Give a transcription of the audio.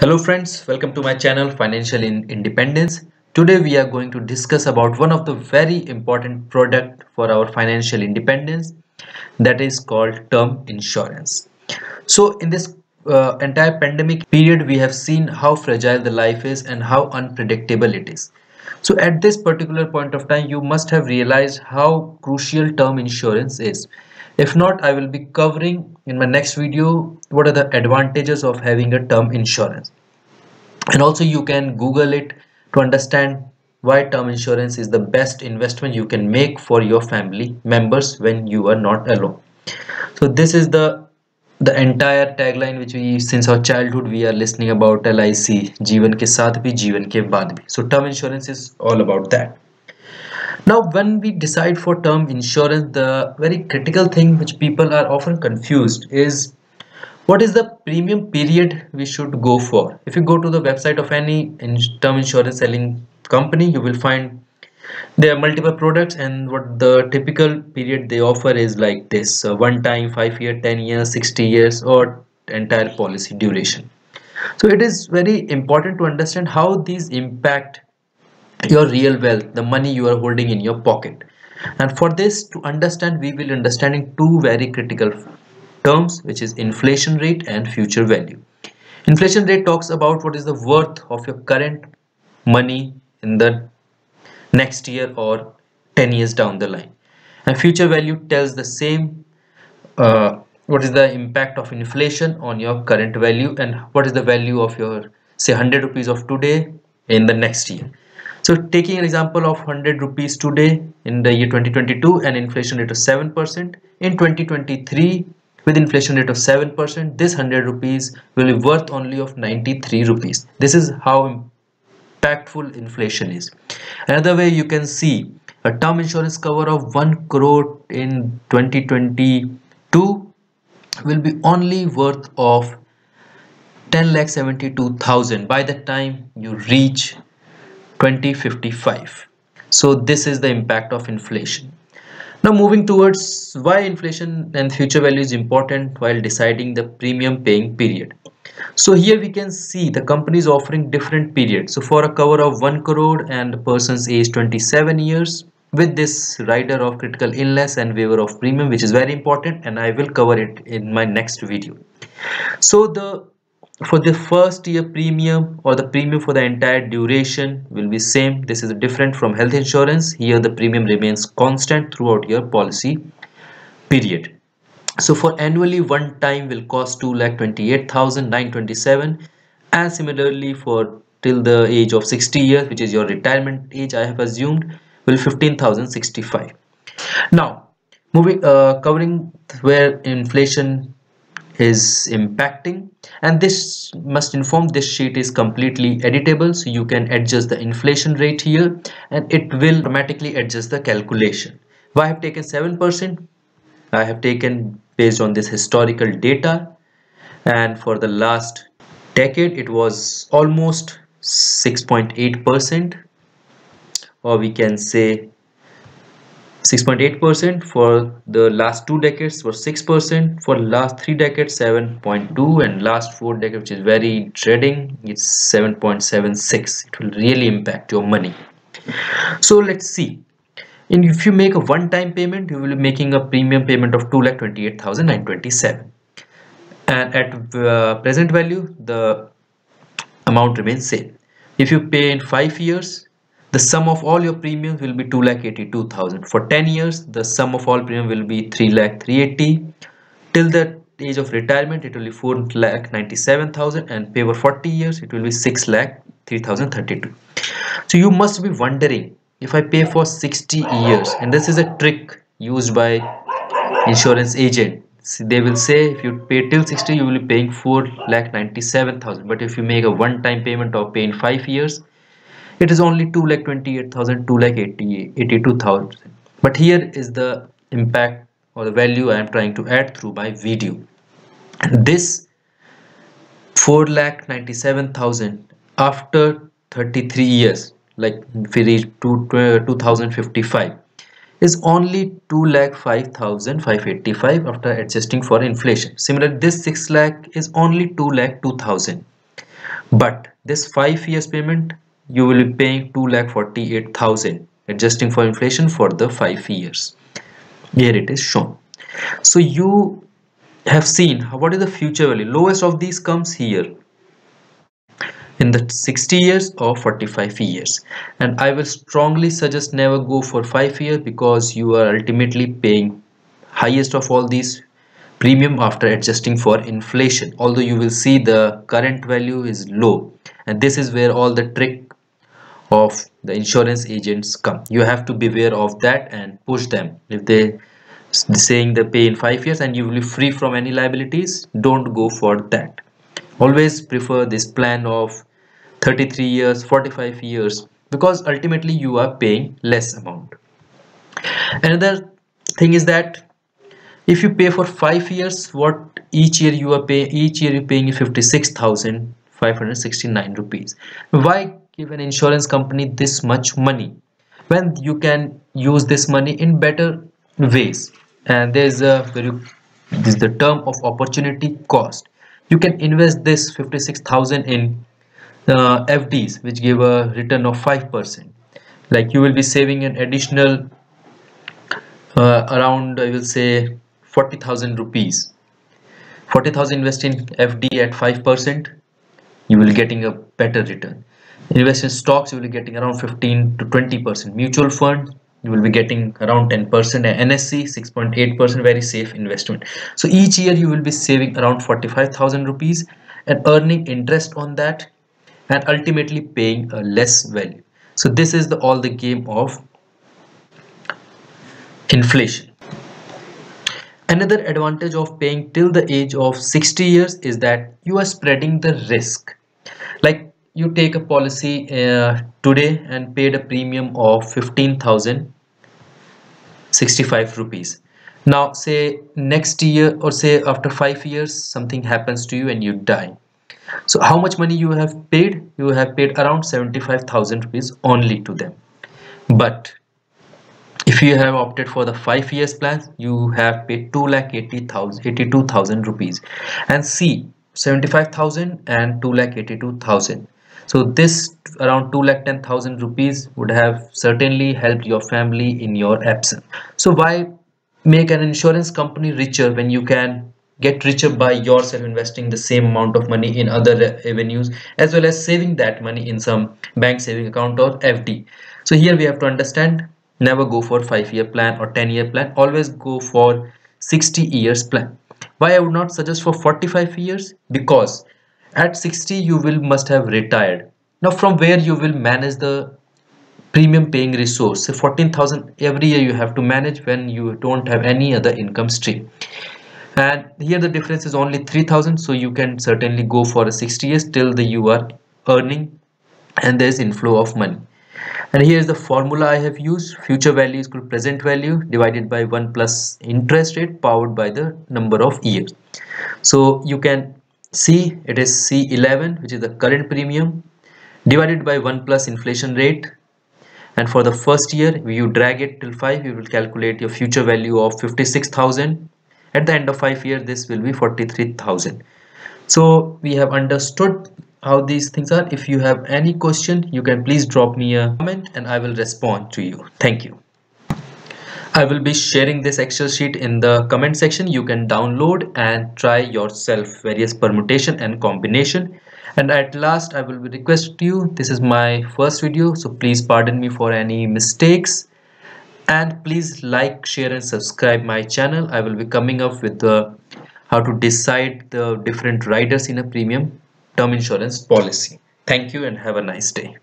Hello friends, welcome to my channel Financial in Independence. Today we are going to discuss about one of the very important product for our financial independence that is called term insurance. So in this uh, entire pandemic period we have seen how fragile the life is and how unpredictable it is. So at this particular point of time you must have realized how crucial term insurance is if not, I will be covering in my next video what are the advantages of having a term insurance. And also you can Google it to understand why term insurance is the best investment you can make for your family members when you are not alone. So this is the the entire tagline which we since our childhood we are listening about LIC जीवन के साथ भी जीवन के बाद भी so term insurance is all about that now, when we decide for term insurance, the very critical thing which people are often confused is what is the premium period we should go for. If you go to the website of any term insurance selling company, you will find there are multiple products and what the typical period they offer is like this uh, one time 5 year 10 years 60 years or entire policy duration so it is very important to understand how these impact your real wealth the money you are holding in your pocket. And for this to understand we will understanding two very critical terms which is inflation rate and future value. Inflation rate talks about what is the worth of your current money in the next year or 10 years down the line. And future value tells the same uh, what is the impact of inflation on your current value and what is the value of your say 100 rupees of today in the next year so taking an example of 100 rupees today in the year 2022 and inflation rate of 7%. In 2023 with inflation rate of 7% this 100 rupees will be worth only of 93 rupees. This is how impactful inflation is. Another way you can see a term insurance cover of 1 crore in 2022 will be only worth of 10 lakh 72,000 by the time you reach 2055 so this is the impact of inflation. Now moving towards why inflation and future value is important while deciding the premium paying period. So here we can see the company is offering different periods. So for a cover of 1 crore and the person's age 27 years with this rider of critical illness and waiver of premium which is very important and I will cover it in my next video. So the for the first year premium or the premium for the entire duration will be same. This is different from health insurance. Here the premium remains constant throughout your policy period. So for annually one time will cost 2,28,927 and similarly for till the age of 60 years which is your retirement age I have assumed will 15,065 now moving uh, covering where inflation is impacting. And this must inform this sheet is completely editable so you can adjust the inflation rate here and it will automatically adjust the calculation. Why I have taken 7% I have taken based on this historical data and for the last decade it was almost 6.8% or we can say 6.8% for the last two decades for 6% for last three decades 7.2 and last four decades which is very dreading it's 7.76 it will really impact your money. So let's see. And if you make a one-time payment you will be making a premium payment of 2,28,927 and at uh, present value the amount remains same. If you pay in five years the sum of all your premiums will be 2 lakh 82,000 for 10 years the sum of all premium will be 3 lakh 380 till the age of retirement it will be 4 lakh 97,000 and pay for 40 years it will be 6 lakh 3032 so you must be wondering if I pay for 60 years and this is a trick used by insurance agent they will say if you pay till 60 you will be paying 4 lakh 97,000 but if you make a one-time payment of paying 5 years it is only 2 lakh 28,000 2 lakh 80, 82,000 but here is the impact or the value I am trying to add through my video. And this 4 lakh 97,000 after 33 years like if we reach to uh, 2055 is only 2 lakh 5,585 after adjusting for inflation. Similarly, this 6 lakh is only 2 lakh 2,000 but this five years payment you will be paying 2,48,000 adjusting for inflation for the five years. Here it is shown. So you have seen what is the future value. Lowest of these comes here. In the 60 years or 45 years. And I will strongly suggest never go for 5 years because you are ultimately paying highest of all these premium after adjusting for inflation. Although you will see the current value is low. And this is where all the trick of the insurance agents come. You have to beware of that and push them. If they saying they pay in five years and you will be free from any liabilities don't go for that. Always prefer this plan of 33 years 45 years because ultimately you are paying less amount. Another thing is that if you pay for five years what each year you are paying each year you're paying 56,569 rupees. Why give an insurance company this much money. When you can use this money in better ways. And there's a very this is the term of opportunity cost. You can invest this 56,000 in uh, FDs which give a return of 5% like you will be saving an additional uh, around I will say 40,000 rupees. 40,000 invest in FD at 5% you will getting a better return invest in stocks you will be getting around 15 to 20% mutual fund you will be getting around 10% and NSC 6.8% very safe investment. So each year you will be saving around 45,000 rupees. And earning interest on that and ultimately paying a less value. So this is the all the game of inflation. Another advantage of paying till the age of 60 years is that you are spreading the risk. Like you take a policy uh, today and paid a premium of 15,065 rupees. Now say next year or say after five years something happens to you and you die. So how much money you have paid? You have paid around 75,000 rupees only to them. But if you have opted for the five years plan you have paid 2 lakh 80,000 82,000 rupees. And see 75,000 and 2 lakh 82,000 so this around 2 lakh 10,000 rupees would have certainly helped your family in your absence. So why make an insurance company richer when you can get richer by yourself investing the same amount of money in other avenues as well as saving that money in some bank saving account or FD so here we have to understand never go for 5 year plan or 10 year plan. Always go for 60 years plan. Why I would not suggest for 45 years? Because at 60 you will must have retired. Now from where you will manage the premium paying resource? So 14,000 every year you have to manage when you don't have any other income stream. And here the difference is only 3000 so you can certainly go for a 60 years till the you are earning and there is inflow of money. And here is the formula I have used. Future value is equal present value divided by 1 plus interest rate powered by the number of years. So you can C it is C11 which is the current premium divided by 1 plus inflation rate. And for the first year you drag it till 5 you will calculate your future value of 56,000 at the end of 5 years this will be 43,000 so we have understood how these things are. If you have any question you can please drop me a comment and I will respond to you. Thank you I will be sharing this Excel sheet in the comment section. You can download and try yourself various permutation and combination. And at last, I will request you, this is my first video, so please pardon me for any mistakes. And please like, share and subscribe my channel. I will be coming up with the how to decide the different riders in a premium term insurance policy. Thank you and have a nice day.